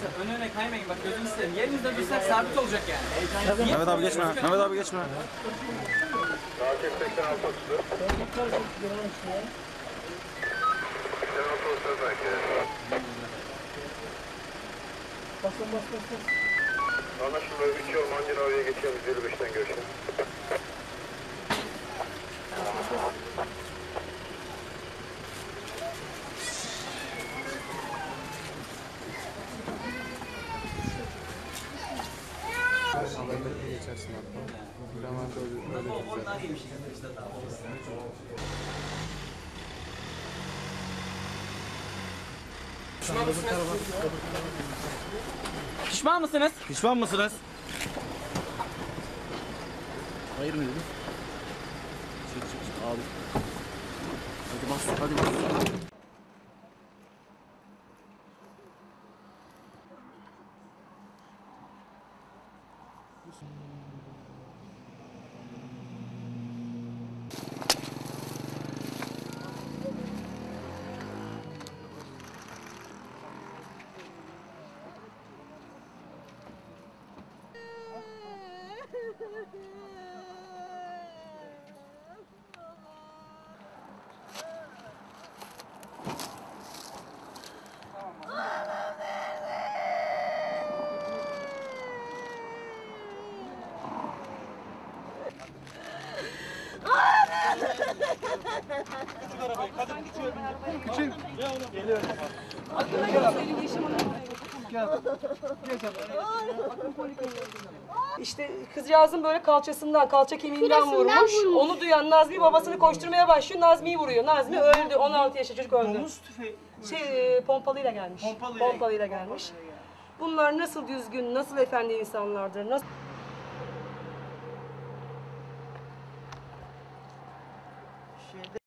Arkadaşlar ön öne kaymayın bak gözünü seveyim. Yerinizde dursak sabit olacak yani. Mehmet abi geçme. Mehmet abi geçme. Takip 86 34. 86 34 belki. Anlaşıldı. 3 yol Mancın oraya geçiyoruz. 55'ten görüşelim. Pişman mısınız? Pişman mısınız? Hayır mı dedim? Çık çık çık abi. Hadi bas hadi bas. Tschüss. İşte kızcağızın böyle kalçasından, kalça kemiğinden vurmuş. Onu duyan Nazmi babasını koşturmaya başlıyor. Nazmi'yi vuruyor. Nazmi öldü. 16 yaşında çocuk öldü. Domuz tüfeği. Şey e, pompalıyla gelmiş. Pompalıyla- Pompalıyla gelmiş. Bunlar nasıl düzgün, nasıl efendi insanlardır, nasıl 学的。